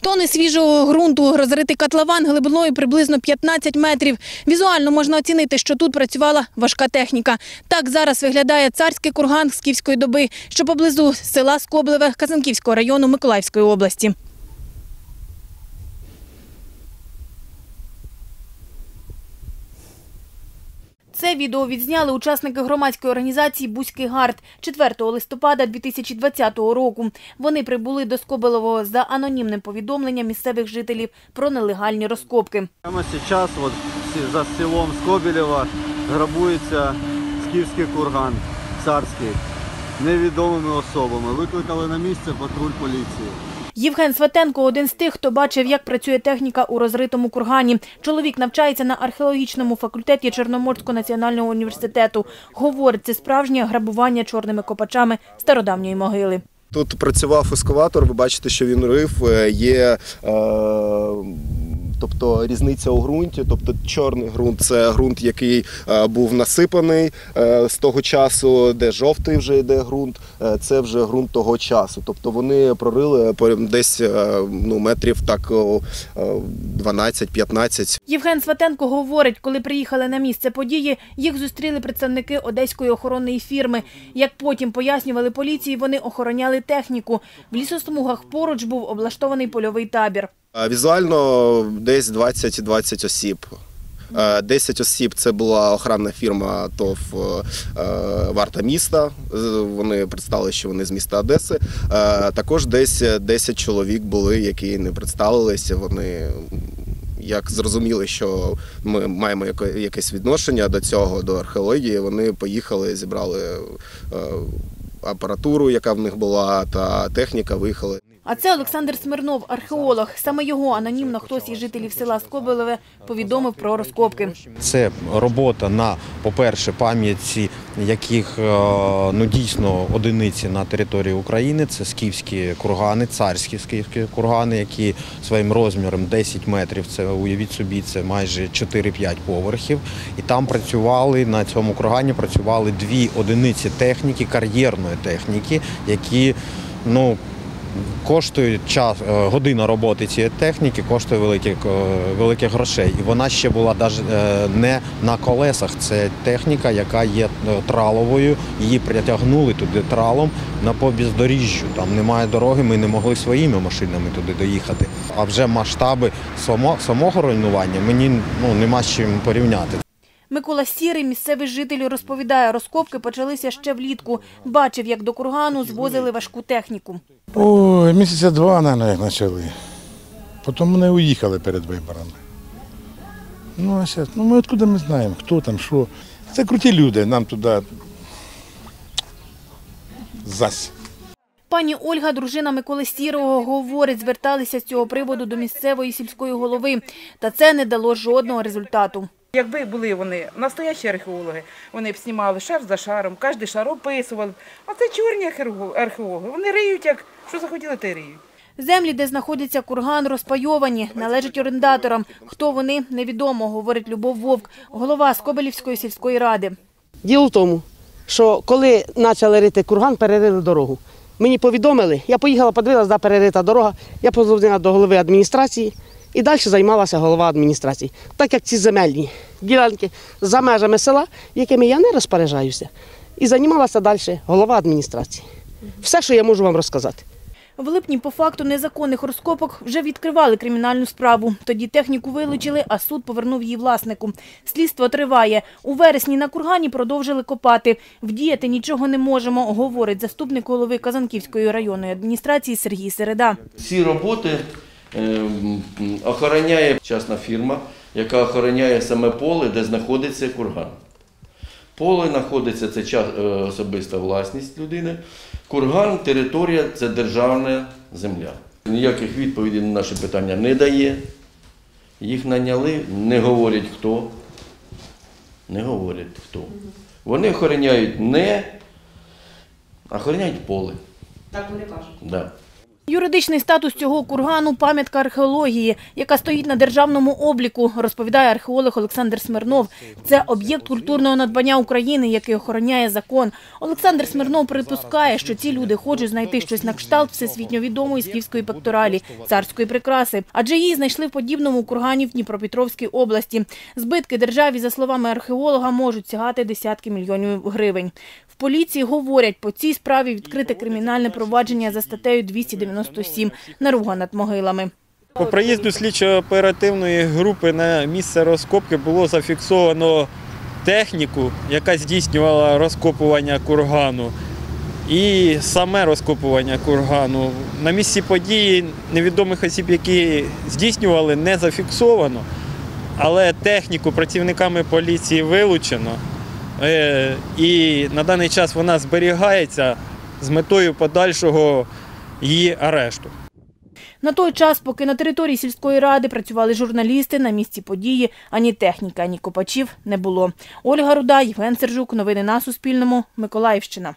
Тони свіжого ґрунту, розритий котлован глибиною приблизно 15 метрів. Візуально можна оцінити, що тут працювала важка техніка. Так зараз виглядає царський курган з київської доби, що поблизу села Скоблеве Казанківського району Миколаївської області. Це відео відзняли учасники громадської організації «Бузький гард» 4 листопада 2020 року. Вони прибули до Скобелевого за анонімним повідомленням місцевих жителів про нелегальні розкопки. Прямо вот с- за селом Скобелева грабується скіфський курган царський невідомими особами. Викликали на місце патруль поліції. Євген Сватенко – один з тих, хто бачив, як працює техніка у розритому кургані. Чоловік навчається на археологічному факультеті Чорноморського національного університету. Говорить, це справжнє грабування чорними копачами стародавньої могили. Тут працював ескаватор, ви бачите, що він рив. е, Є е, тобто різниця у ґрунті. Тобто чорний ґрунт це ґрунт, який е, був насипаний е, з того часу, де жовтий вже йде ґрунт. е, Це вже ґрунт того часу. Тобто вони прорили десь ну, метрів так е, 12-15. Євген Сватенко говорить, коли приїхали на місце події, їх зустріли представники одеської охоронної фірми. Як потім пояснювали поліції, вони охороняли техніку. В лісосмугах поруч був облаштований польовий табір. Візуально десь 20-20 осіб. Е, 10 осіб це була охоронна фірма ТОВ е, Варта міста. Вони представили, що вони з міста Одеси. Е, Також десь 10 чоловік були, які не представилися. Вони як зрозуміли, що ми маємо якесь відношення до цього, до археології. Вони поїхали, зібрали е, апаратуру, яка в них була, та техніка виїхали. А це Олександр Смирнов, археолог. Саме його анонімно хтось із жителів села Скобелеве повідомив про розкопки. Це робота на, по-перше, пам'ятці, яких е, ну дійсно одиниці на території України. Це скіфські кургани, царські скіфські кургани, які своїм розміром 10 метрів. Це уявіть собі, це майже 4-5 поверхів. І там працювали на цьому кургані працювали дві одиниці техніки, кар'єрної техніки, які ну коштує час, е, година роботи цієї техніки коштує великих, е, великих грошей. І вона ще була навіть не на колесах. Це техніка, яка є е, траловою. Її притягнули туди тралом на побіздоріжжю. Там немає дороги, ми не могли своїми машинами туди доїхати. А вже масштаби само, самого руйнування мені ну, нема з чим порівняти. Микола Сірий, місцевий житель, розповідає, розкопки почалися ще влітку. Бачив, як до кургану звозили важку техніку. Ой, місяця два, мабуть, як почали. Потім вони уїхали перед виборами. Ну, а зараз, ну ми откуда ми знаємо, хто там, що. Це круті люди, нам туди зась. Пані Ольга, дружина Миколи Сірого, говорить, зверталися з цього приводу до місцевої сільської голови. Та це не дало жодного результату. Якби були вони настоящі археологи, вони б знімали шар за шаром, кожен шар описували. А це чорні археологи. Вони риють, як що захотіли, те й риють. Землі, де знаходиться курган, розпайовані, належать орендаторам. Хто вони, невідомо, говорить Любов Вовк, голова Скобелівської сільської ради. Діло в тому, що коли почали рити курган, перерили дорогу. Мені повідомили, я поїхала, подивилася, да, перерита дорога. Я позвонила до голови адміністрації і далі займалася голова адміністрації. Так як ці земельні ділянки за межами села, якими я не розпоряджаюся, і займалася далі голова адміністрації. Все, що я можу вам розказати. В липні по факту незаконних розкопок вже відкривали кримінальну справу. Тоді техніку вилучили, а суд повернув її власнику. Слідство триває. У вересні на кургані продовжили копати. Вдіяти нічого не можемо, говорить заступник голови Казанківської районної адміністрації Сергій Середа. Ці роботи охороняє частна фірма, яка охороняє саме поле, де знаходиться курган. Поле знаходиться це е, особиста власність людини. Курган, територія це державна земля. Ніяких відповідей на наші питання не дає. Їх наняли, не говорять хто. Не говорять хто. Вони охороняють не, а охороняють поле. Так вони кажуть. Да. Юридичний статус цього кургану – пам'ятка археології, яка стоїть на державному обліку, розповідає археолог Олександр Смирнов. Це об'єкт культурного надбання України, який охороняє закон. Олександр Смирнов припускає, що ці люди хочуть знайти щось на кшталт всесвітньо відомої скіфської пекторалі – царської прикраси. Адже її знайшли в подібному кургані в Дніпропетровській області. Збитки державі, за словами археолога, можуть сягати десятки мільйонів гривень. В поліції говорять, по цій справі відкрите кримінальне провадження за статтею 297 «Наруга над могилами». По приїзду слідчо-оперативної групи на місце розкопки було зафіксовано техніку, яка здійснювала розкопування кургану. І саме розкопування кургану. На місці події невідомих осіб, які здійснювали, не зафіксовано, але техніку працівниками поліції вилучено. Е, І на даний час вона зберігається з метою подальшого її арешту. На той час, поки на території сільської ради працювали журналісти, на місці події ані техніки, ані копачів не було. Ольга Руда, Євген Сержук. Новини на Суспільному. Миколаївщина.